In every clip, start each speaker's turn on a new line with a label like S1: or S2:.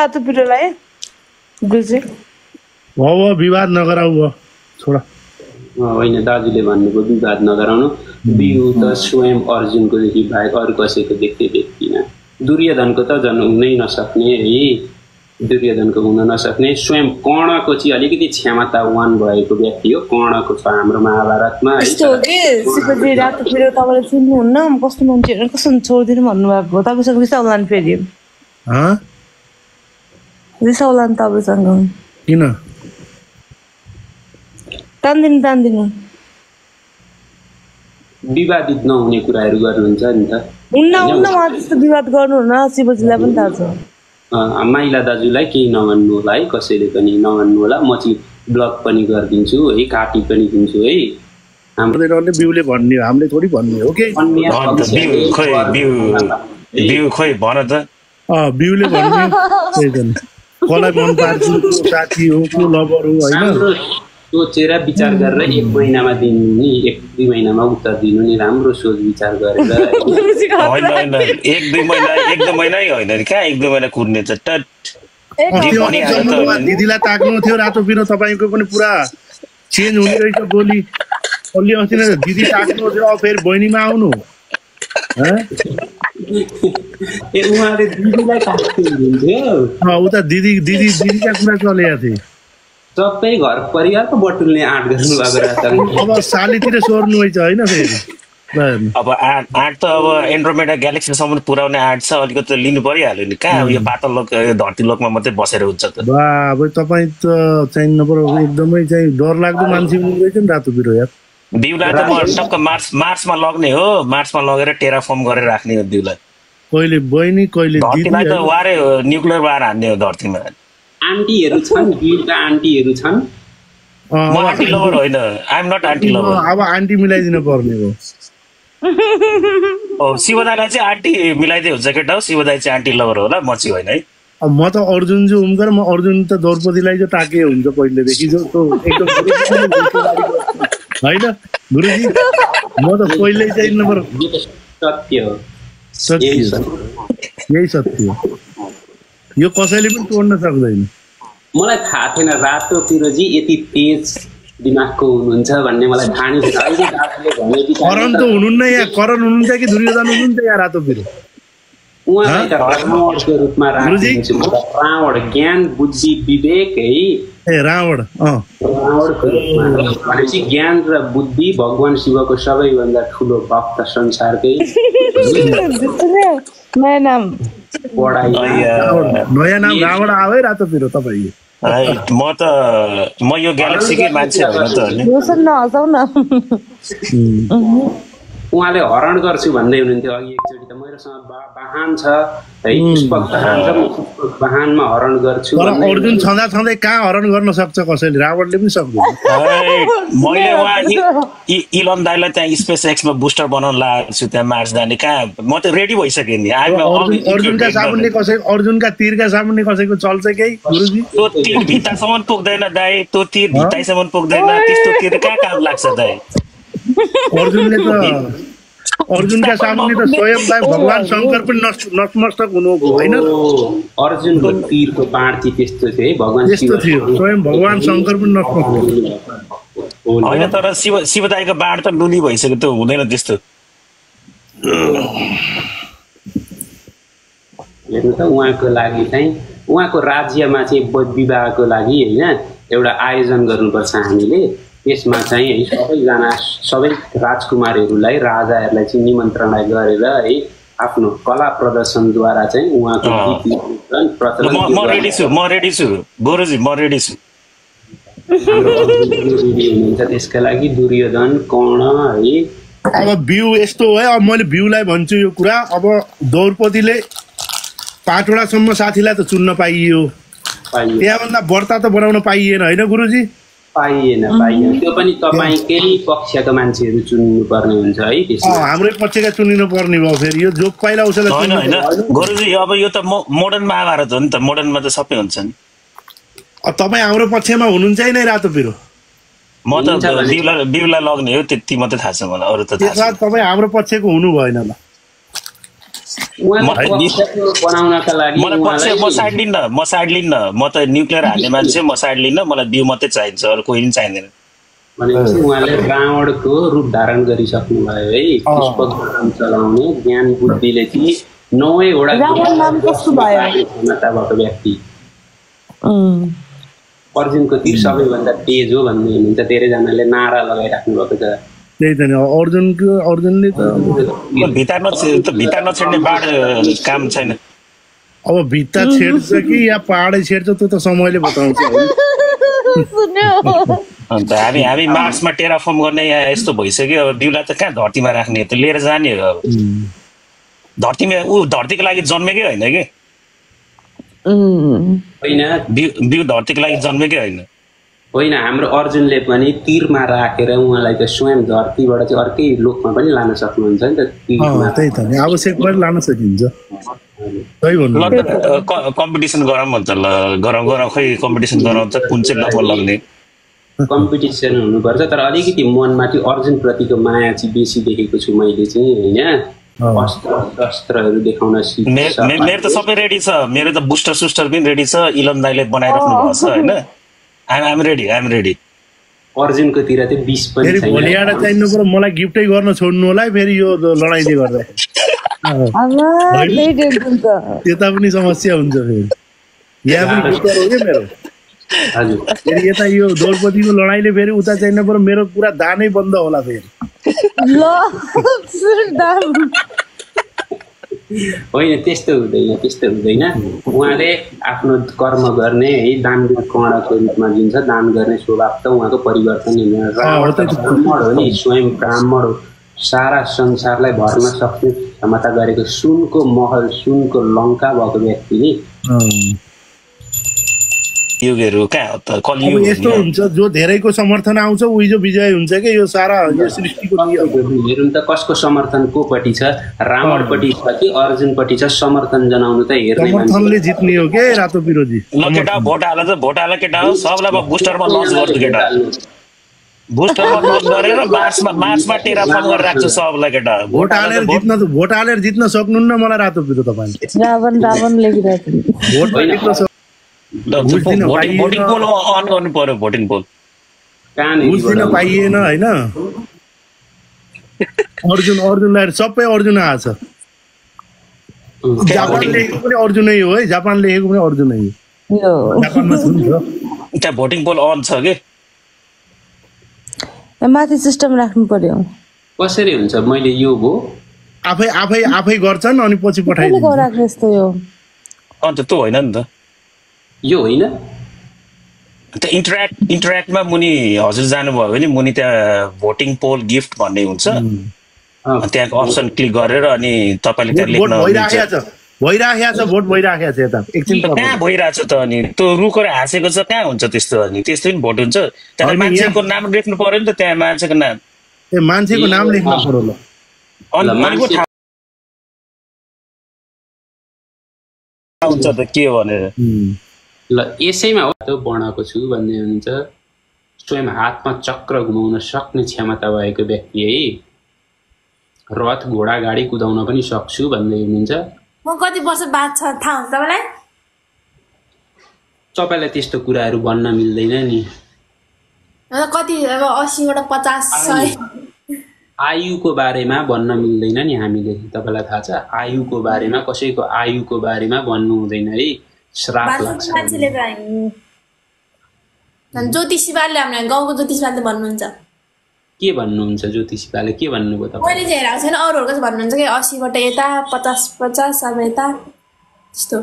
S1: रातो पिरोलाई? गुरुजी
S2: हो हो विवाद नगराउ भयो छोड।
S3: होइन दाजुले भन्नुभयो विवाद नगराउनु। बिउ त स्वयं अर्जुनको देखि बाहेक अरू कसैको देख्दै देख्दिनँ। दुर्योधनको त झन् हुनै नसक्ने है। दुर्योधनको हुन नसक्ने। स्वयं कर्णको चाहिँ अलिकति क्षमतावान भएको व्यक्ति हो। कर्णको छ हाम्रो महाभारतमा
S1: पिरो कस्तो मान्छेहरू कस्तो छोडिदिनु भन्नुभएको? तपाईँसँग फेरि।
S2: हँ?
S1: रिसाउला नि तपाईँसँग
S2: किन
S1: तान्दिनु तान्दिनु
S3: विवादित नहुने कुराहरू गर्नुहुन्छ नि त
S1: हुन्न हुन्न उहाँ त्यस्तो विवाद गर्नुहुन्न शिवजीलाई पनि थाहा छ
S3: अँ, माइला दाजुलाई केही नभन्नु होला है कसैले पनि नभन्नु होला म चाहिँ ब्लक पनि गरिदिन्छु है काटी पनि दिन्छु है हाम्रो
S2: बिउले भन्ने हामीले थोरै भन्ने हो कि
S4: बिउ खोइ बिउ बिउ खोइ भन त
S2: अँ बिउले भन्ने कसलाई मन पार्छु? साथी हो को लभर हो होइन?
S3: सोचेर विचार गरेर एक महिनामा दिनु नि एक दुई महिनामा उत्तर दिनु नि राम्रो सोच विचार गरेर।
S4: होइन होइन। एक दुई महिना एक दुई महिनै होइन नि। कहाँ एक दुई महिना कुर्ने त टट।
S2: दिदीलाई ताक्नु थियो रातो पिरो तपाईँको पनि पुरा चेन्ज हुने रहेछ बोली अलि अस्ति नै त दिदी ताक्नु थियो अब फेरि बहिनीमा आउनु।
S3: उहाँले दिदीलाई
S2: अँ, उता दिदी दिदी दिदीका कुरा चलेका थिए
S3: सबै घर परिवार पो बटुल्ने आँट गर्नु भएको रहेछ
S2: अब सालीतिर सोर्नु रहेछ होइन फेरि ल,
S4: अब आठ आठ त अब एन्ड्रोमेडा ग्यालेक्सीसम्म पुऱ्याउने आठ छ अलिकति त लिनु परिहाल्यो नि कहाँ अब यो पातल लोक यो धरती लोकमा मात्रै बसेर हुन्छ त
S2: बा अब तपाईँ त चाहिँ नपर एकदमै चाहिँ डर लाग्दो मान्छे नि रातो पिरो यार
S4: बिउलाई त म टक्क मार्च मार्चमा लग्ने हो। मार्चमा लगेर टेराफर्म गरेर राख्ने हो बिउलाई
S2: कहिले बहिनी कहिले
S4: धरतीलाई त? वारे न्युक्लियर वार हान्ने हो धरतीमा।
S3: आन्टीहरू छन् बिउका आन्टीहरू छन्।
S4: म आन्टी लभर होइन आइएम नट आन्टी लभर।
S2: अब आन्टी मिलाइदिनु पर्ने हो।
S4: हो शिवदाईलाई चाहिँ आन्टी मिलाइदिए हुन्छ केटा हो शिवदाई चाहिँ आन्टी लभर होला म चाहिँ होइन है।
S2: अब म त अर्जुन जो उम्कर म अर्जुन त द्रौपदीलाई जो टाके हुन्छ पहिलेदेखि जो त्यो एकदम होइन? गुरुजी म त पहिल्यै चाहिँ नम्बर
S3: सत्य हो।
S2: सत्य
S3: यही
S2: हो।
S3: सत्य
S2: यही सत्य हो। यो कसैले पनि तोड्न सक्दैन।
S3: मलाई थाहा थिएन रातो पिरोजी यति तेज दिमागको हुनुहुन्छ भन्ने मलाई थाहा नै थिएन
S2: करण त हुनुहुन्न यहाँ। करण हुनुहुन्छ कि दुर्योधन हुनुहुन्छ यहाँ रातो पिरो
S3: उहाँलाई रावणको रूपमा रावण ज्ञान बुद्धि विवेक है।
S2: ए रावण
S3: भनेपछि ज्ञान र बुद्धि भगवान् शिवको सबैभन्दा ठुलो भक्त संसारकै
S1: नयाँ नाम।
S2: नयाँ नाम। रावण आयो रातो पिरो तपाईँ।
S4: म त म यो ग्यालेक्सीकै मान्छे होइन त
S1: नहसाउ न
S3: उहाँले हरण गर्छु भन्दै हुनुहुन्थ्यो। अघि एकचोटि त मेरोसँग वाहन छ है पुष्पक वाहन छ म वाहनमा हरण गर्छु
S2: अर्जुन छँदा छँदै कहाँ हरण गर्न सक्छ कसैले? रावणले पनि सक्दैन
S4: मैले उहाँ इलन दाईलाई त्यहाँ स्पेस एक्समा बुस्टर बनाउन लागेको छु त्यहाँ मार्च जाने। कहाँ? म त रेडी भइसकेँ नि।
S2: अर्जुनका सामुन्ने कसै अर्जुनका तीरका सामुन्ने कसैको चल्छ केही? गुरुजी?
S4: त्यो तिर भित्तासम्म पुग्दैन दाई त्यो तिर भित्तासम्म पुग्दैन त्यस्तो तिर कहाँ काम लाग्छ दाई?
S2: अर्जुनले त अर्जुनका सामुन्ने त स्वयं दाइ भगवान् शङ्कर पनि नतमस्तक हुनुभएको होइन?
S3: अर्जुनको तीरको बाण चाहिँ त्यस्तो थियो है? भगवान्
S2: त्यस्तो
S3: शिव
S2: थियो। स्वयं भगवान् शङ्कर पनि नतमस्तक
S4: होइन तर शिव शिवदाईको बाण त लुनी भइसक्यो त्यो हुँदैन त्यस्तो।
S3: हेर्नु त उहाँको लागि चाहिँ उहाँको राज्यमा चाहिँ विवाहको लागि होइन एउटा आयोजन गर्नुपर्छ हामीले। त्यसमा चाहिँ है सबैजना सबै राजकुमारीहरूलाई राजाहरूलाई चाहिँ निमन्त्रणा गरेर है आफ्नो कला प्रदर्शनद्वारा चाहिँ उहाँको
S4: अँ।
S3: गीत निरूपण प्रचलन
S4: म म रेडी छु म रेडी छु। गोरुजी म रेडी छु।
S3: हाम्रो अर्जुन रेडी हुनुहुन्छ त्यसका लागि दुर्योधन कर्ण है।
S2: अब बिउ यस्तो हो है अब मैले बिउलाई भन्छु यो कुरा अब द्रौपदीले पाँचवटासम्म साथीलाई त चुन्न पाइयो। त्यहाँभन्दा बढ्ता त बनाउन पाइएन होइन गुरुजी?
S3: पाइएन पाइएन। त्यो पनि तपाईँकै पक्षका मान्छेहरू चुनिनु पर्ने हुन्छ है
S2: हाम्रै पक्षका चुनिनु पर्ने भयो फेरि। यो जो पहिला उसैलाई
S4: होइन गोरुजी अब यो त मोडर्न महाभारत हो नि त। मोडर्नमा त सबै हुन्छ नि
S2: अब तपाईँ हाम्रो पक्षमा हुनुहुन्छ है नै रातो पिरो?
S4: म त बिउलाई बिउलाई लग्ने हो त्यति मात्रै थाहा छ मलाई। अरू त थाहा
S2: त्यसमा
S4: छैन।
S2: तपाईँ हाम्रो पक्षको हुनु भएन ल
S3: उहाँले
S4: म-
S3: पक्षको बनाउनका लागि
S4: मलाई पक्ष म
S3: उहाँलाई
S4: साइड लिन्न म साइड लिन्न। म त न्युक्लियर हाल्ने मान्छे म साइड लिन्न मलाई बिउ मात्रै चाहिन्छ अरू कोही पनि चाहिँदैन।
S3: भनेपछि उहाँले रावणको रूप धारण गरिसक्नुभयो है। पुष्पक चलाउने ज्ञान बुद्धिले चाहिँ नौवटा
S1: रावण नाम कस्तो भयो?
S3: क्षमता भएको व्यक्ति. अर्जुनको तिर सबैभन्दा तेज हो भन्ने हुनुहुन्छ। धेरैजनाले नारा लगाइराख्नु भएको छ।
S2: त्यही त नि अर्जुनको अर्जुनले त
S4: भित्ता भित्ता नछेड्ने बाढ काम छैन।
S2: अब भित्ता छेड्छ कि या पहाडै छेड्छ त्यो त समयले बताउँछ
S4: अन्त हामी हामी मार्समा टेराफर्म गर्ने यहाँ यस्तो भइसक्यो अब बिउलाई त कहाँ धरतीमा राख्ने त लिएर जाने हो अब। धरतीमा ऊ धरतीको लागि जन्मेकै होइन कि.
S3: होइन
S4: बिउ धरतीको लागि जन्मेकै होइन।
S3: होइन हाम्रो अर्जुनले पनि तिरमा राखेर उहाँलाई त स्वयं धरतीबाट चाहिँ अर्कै लोकमा पनि लान सक्नुहुन्छ नि त
S2: त्यही त आवश्यक परे लान सकिन्छ। सही भन्नु।
S4: ल त कम्पिटिसन गरौँ भन्छ ल गरौँ गरौँ खै कम्पिटिसन गरौँ त कुन चाहिँ नम्बर लाग्ने?
S3: कम्पिटिसन हुनुपर्छ तर अलिकति मनमा चाहिँ अर्जुनप्रतिको माया चाहिँ बेसी देखेको छु मैले चाहिँ होइन?
S2: अँ।
S3: अस्त्र शस्त्रहरू देखाउन
S4: मेरो त सबै रेडी छ मेरो त बुस्टर सुस्टर पनि रेडी छ इलन दाईले बनाइराख्नु भएको छ होइन? I'm I'm ready I'm ready
S3: अर्जुनकोतिर चाहिँ बिस पनि
S2: फेरि
S3: छैन।
S2: भोलि चाहिनु मलाई गिफ्टै गर्न छोड्नु होला है फेरि यो लडाइँले गर्दा। त्यता पनि समस्या हुन्छ फेरि। यहाँ पनि विचार हो क्या मेरो?
S3: हजुर।
S2: फेरि यता यो द्रौपदीको लडाइँले फेरि उता चाहिनु पऱ्यो मेरो पुरा दानै बन्द होला फेरि।
S3: होइन त्यस्तो हुँदैन त्यस्तो हुँदैन। उहाँले आफ्नो कर्म गर्ने है दानवीर कर्णको रूपमा दिन्छ। दान गर्ने स्वभाव त उहाँको परिवर्तन ब्राह्मण हो नि स्वयं ब्राह्मण हो। सारा संसारलाई भर्न सक्ने क्षमता गरेको सुनको महल सुनको लङ्का भएको व्यक्ति नि।
S4: युगहरू कहाँ त? कलियुग
S2: यस्तो हुन्छ जो धेरैको समर्थन आउँछ उही जो विजय हुन्छ कि? यो सारा यो सृष्टिको।
S3: हेरौँ त कसको समर्थन कोपट्टि छ? रावणपट्टि छ कि अर्जुनपट्टि छ? समर्थन जनाउनु त हेर्ने मान्छे
S2: समर्थनले जित्ने हो के रातो पिरोजी
S4: ल केटा भोट हाल त भोट हाल केटा हो सबलाई म बुस्टरमा लन्च गर्छु केटा। बुस्टरमा लन्च गरेर मार्चमा मार्चमा टेराफर्म गरेर राख्छु सबलाई केटा।
S2: भोट हालेर जित्न भोट हालेर जित्न सक्नुहुन्न मलाई रातो पिरो तपाईँले
S1: रावण रावण लेखिरहेको छ
S2: भोट जित्न
S4: भोटिङ पोल अन गर्नु पर्यो भोटिङ पोल
S2: बुझ्दिन पाइएन होइन? अर्जुन अर्जुनलाई सबै अर्जुन आएछ जापान लेखेको पनि अर्जुनै हो है? जापान लेखेको पनि अर्जुनै हो।
S4: त्यहाँ भोटिङ पोल अन छ कि?
S1: माथि सिस्टम राख्नु पर्यो
S3: कसरी हुन्छ? मैले यो भो
S2: आफै आफै आफै गर्छन् अनि पछि पठाइदिन्छ
S1: गराएको यस्तो यो?
S4: अन्त त्यो होइन नि त।
S3: यो होइन?
S4: त्यो इन्टरेक्ट इन्टरेक्टमा मुनि हजुर जानुभयो भने मुनि त्यहाँ भोटिङ पोल गिफ्ट भन्ने हुन्छ।
S3: अँ,
S4: त्यहाँको अप्सन क्लिक गरेर अनि तपाईँले त्यहाँ लेख्न
S2: भइराखेको
S4: मिल्छ।
S2: छ। भइराखेको छ भोट भइराखेको छ यता। एकछिन
S4: कहाँ
S2: तपाईँ।
S4: भइरहेछ त अनि? त्यो रुखेर हाँसेको छ कहाँ हुन्छ त्यस्तो अनि? त्यस्तो पनि भोट हुन्छ। त्यहाँ मान्छेको नाम लेख्नु पर्यो नि त त्यहाँ मान्छेको नाम।
S2: ए मान्छेको नाम लेख्नु पर्यो ल
S4: अनि
S3: ल,
S4: अनि पो
S3: मान्छे-
S4: थाहा हुन्छ त के भनेर.
S3: ल यसैमा हो त बनाएको छु भन्ने हुन्छ। स्वयं हातमा चक्र घुमाउन सक्ने क्षमता भएको व्यक्ति है। रथ घोडा गाडी कुदाउन पनि सक्छु भन्दै हुनुहुन्छ।
S5: म कति वर्ष बाद छ थाहा हुन्छ तपाईँलाई?
S3: तपाईँलाई त्यस्तो कुराहरू भन्न मिल्दैन नि।
S5: कति अब असीबाट पचास सय।
S3: आयुको बारेमा भन्न मिल्दैन नि हामीले। तपाईँलाई थाहा छ आयुको बारेमा कसैको आयुको बारेमा भन्नु हुँदैन है। श्राप
S5: मान्छेले ज्योतिषी बाले हाम्रो गाउँको ज्योतिष बाले भन्नुहुन्छ।
S3: के भन्नुहुन्छ ज्योतिषीबाले के भन्नुभयो तपाईँ?
S5: मैले चाहिँ हेरेको छैन अरूहरूको चाहिँ भन्नुहुन्छ कि? असीबाट यता पचास पचास अब यता त्यस्तो।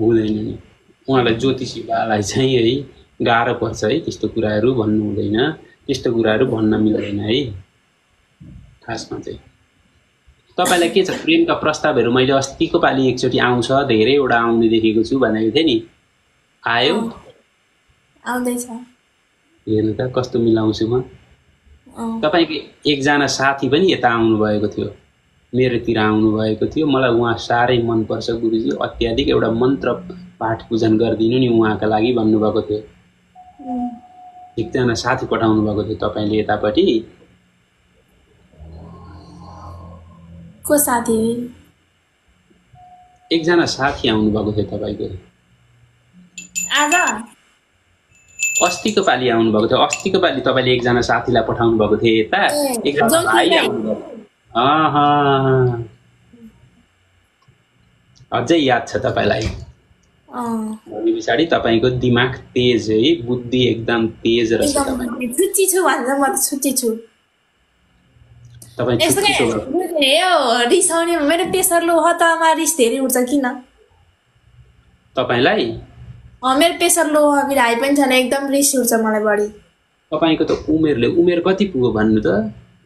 S3: हुँदैन नि। उहाँलाई ज्योतिषीबालाई चाहिँ है गाह्रो पर्छ है त्यस्तो कुराहरू भन्नु हुँदैन। त्यस्तो कुराहरू भन्न मिल्दैन है। खासमा चाहिँ। तपाईँलाई के छ? प्रेमका प्रस्तावहरू? मैले अस्तिको पालि एकचोटि आउँछ धेरैवटा आउने देखेको छु भनेको थिएँ नि। आयो?
S5: आउँदैछ।
S3: हेर्नु त कस्तो मिलाउँछु म। तपाईँको एकजना साथी पनि यता आउनुभएको थियो। मेरोतिर आउनुभएको थियो। मलाई उहाँ साह्रै मनपर्छ गुरुजी। अत्याधिक एउटा मन्त्र पाठ पूजन गरिदिनु नि उहाँका लागि भन्नुभएको थियो। एकजना साथी पठाउनु भएको थियो तपाईँले यतापट्टि।
S5: को साथी
S3: एकजना साथी आउनुभएको थियो तपाईँको।
S5: आज?
S3: अस्तिको पालि आउनुभएको थियो। अस्तिको पालि तपाईँले एकजना साथीलाई पठाउनु भएको थियो यता। एकजना भाइ। आउनुभएको। अझै याद छ तपाईँलाई? भने पछाडि तपाईँको दिमाग तेज है बुद्धि एकदम तेज रहेछ
S5: छुट्टी छु भन्छ म त छुट्टी छु। यो रिसाउने मेरो प्रेसर लो हो तमा रिस धेरै उठ्छ किन
S3: तपाईँलाई
S5: मेरो प्रेसर लो मेरो हाई पनि छैन एकदम रिस उठ्छ मलाई बढी
S3: तपाईँको त उमेरले उमेर कति पुग्यो भन्नु त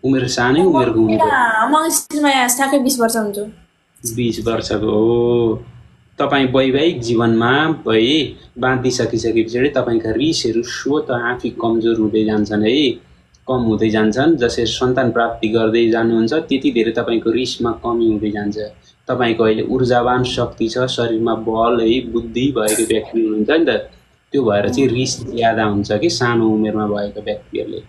S3: उमेर सानै उमेरको हुनुभयो
S5: मङ्सिरमा ठ्याक्कै बिस वर्ष हुन्छु
S3: बिस वर्षको हो तपाईँ वैवाहिक जीवनमा है बाँधिसकिसके पछाडि तपाईँका रिसहरू स्वत आफै कमजोर हुँदै जान्छन् है कम हुँदै जान्छन् जसरी सन्तान प्राप्ति गर्दै जानुहुन्छ त्यति धेरै तपाईँको रिसमा कमी हुँदै जान्छ। तपाईँको अहिले ऊर्जावान शक्ति छ शरीरमा बल है बुद्धि भएको व्यक्ति हुनुहुन्छ नि त। त्यो भएर चाहिँ रिस ज्यादा हुन्छ कि सानो उमेरमा भएको व्यक्तिहरूले।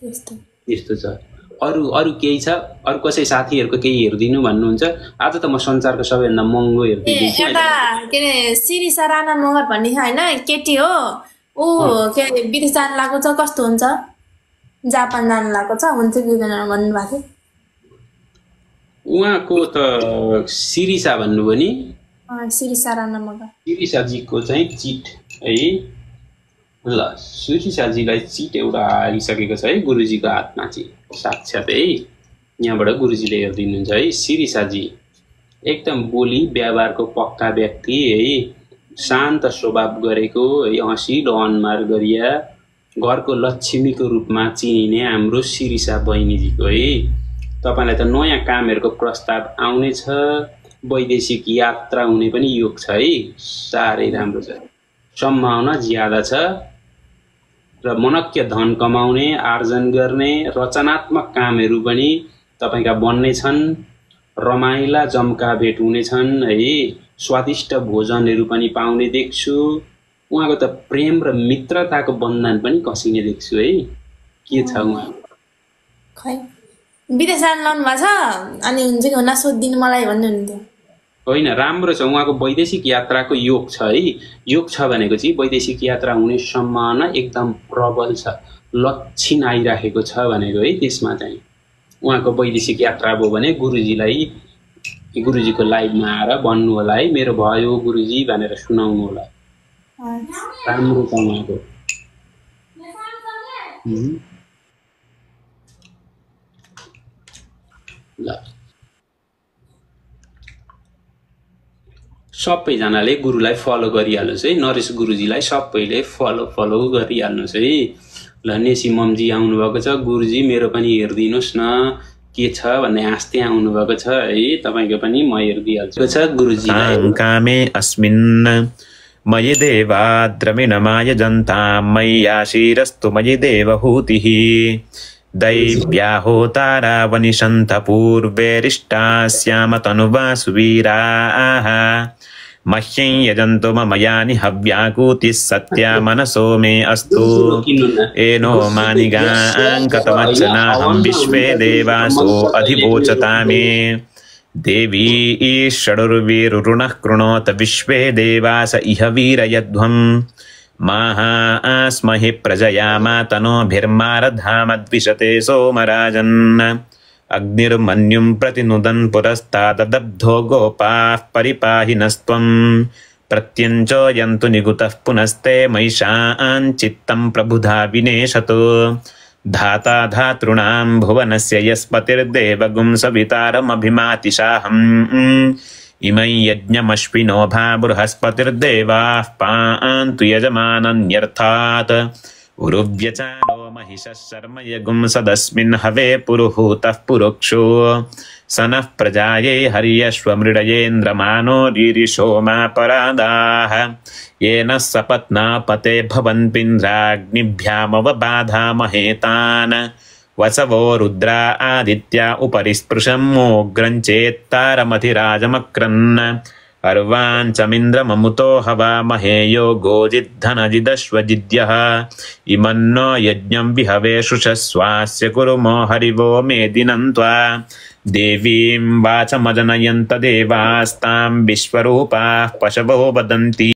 S5: त्यस्तो।
S3: छ। अरू अरू केही छ? अरू कसै साथीहरूको केही हेरिदिनु भन्नुहुन्छ? आज त म संसारको सबैभन्दा महँगो हेरिदिँदैछु
S5: एउटा के अरे सिरिसा राणा मगर भन्ने छ होइन? केटी हो। ऊ के अरे विदेश जानु लागेको छ कस्तो हुन्छ? जापान जानु लागेको छ? हुन्छ कि भन्नुभएको थियो?
S3: उहाँको त सिरिसा भन्नुभयो नि
S5: सिरिसा राणा मगर
S3: सिरिसाजीको चाहिँ चिट है। ल सुरिसाजीलाई चिट एउटा आइसकेको छ है गुरुजीको हातमा चाहिँ साक्षात् यहाँबाट गुरुजीले हेरिदिनुहुन्छ है सिरिसाजी एकदम बोली व्यवहारको पक्का व्यक्ति है। शान्त स्वभाव गरेको है हँसिलो अनुहार गरिया घरको लक्ष्मीको रूपमा चिनिने हाम्रो सिरिसा बहिनीजीको है। तपाईँलाई त नयाँ कामहरूको प्रस्ताव आउनेछ वैदेशिक यात्रा हुने पनि योग छ है। साह्रै राम्रो छ। सम्भावना ज्यादा छ। र मनक्य धन कमाउने आर्जन गर्ने रचनात्मक कामहरू पनि तपाईँका बन्ने छन् रमाइला जम्का भेट हुनेछन् है। स्वादिष्ट भोजनहरू पनि पाउने देख्छु। उहाँको त प्रेम र मित्रताको बन्धन पनि कसिने देख्छु है। के छ उहाँ
S5: खै। विदेश जानु लाउनु भएको छ? अनि हुन्छ कि हुन सोधिदिनु मलाई भन्नुहुन्थ्यो।
S3: होइन राम्रो छ उहाँको वैदेशिक यात्राको योग छ है। योग छ भनेको चाहिँ वैदेशिक यात्रा हुने सम्भावना एकदम प्रबल छ। लक्षण आइराखेको छ भनेको है त्यसमा चाहिँ। उहाँको वैदेशिक यात्रा भयो भने गुरुजीलाई गुरुजीको लाइभमा आएर भन्नु होला है मेरो भयो गुरुजी भनेर सुनाउनु होला। राम्रो छ उहाँको। ल। सबैजनाले गुरुलाई फलो गरिहाल्नुहोस् है। नरेश गुरुजीलाई सबैले फलो फलो गरिहाल्नुहोस् है। ल नेसी मम्जी आउनुभएको छ। गुरुजी मेरो पनि हेरिदिनुहोस् न। के छ भन्ने हाँस्दै आउनुभएको छ है। तपाईँको पनि म हेरिदिइहाल्छु। छ गुरुजीलाई
S6: कामे अस्मिन् मयि देवाद्रमिणमाय जन्तां मय्याशीरस्तु मयि देवहूतिः। दैव्याहोतारावनिशन्त पूर्वेरिष्टा स्याम तनुवा सुवीराः मह्यं यजन्तु मम यानि हव्याकूतिः सत्या मनसो मे अस्तु। एनो मानिगाङ्कतमच्चनाहं विश्वे देवासो अधिवोचता मे। देवी षडुर्वीरुरुणः कृणोत विश्वे देवास इह वीरयध्वम् माहास्महि प्रजया मातनोभिर्मारधामद्विषते सोमराजन्। अग्निर्मन्युं प्रतिनुदन् पुरस्ताददब्धो गोपाः परिपाहि नस्त्वम् प्रत्यञ्चोयन्तु निगुतः पुनस्ते मैषाञ्चित्तं प्रबुधा विनेशतु। धाता धातॄणां भुवनस्य यस्पतिर्देवगुं सवितारमभिमातिशाहम् इमै यज्ञमश्विनो भा बृहस्पतिर्देवाः पान्तु यजमानन्यर्थात् उरुव्यचारो महिषः शर्म यगुं सदस्मिन् हवे पुरुहूतः पुरुक्षो। स नः प्रजायै हर्यश्वमृडयेन्द्रमानो रीरिषोमा परादाः। येन सपत्नापते भवन्पिन्द्राग्निभ्यामवबाधामहेतान् वसवो रुद्रा आदित्या उपरि स्पृशं मोग्रं चेत्तारमधिराजमक्रन् अर्वाञ्चमिन्द्रममुतो हवामहे यो गोजिद्धनजिदश्वजिद्यः इमन्न यज्ञं विहवेशुषस्वास्य कुरुमो हरिवो मेदिनं त्वा। देवीं वाचमजनयन्त देवास्तां विश्वरूपाः पशवो वदन्ति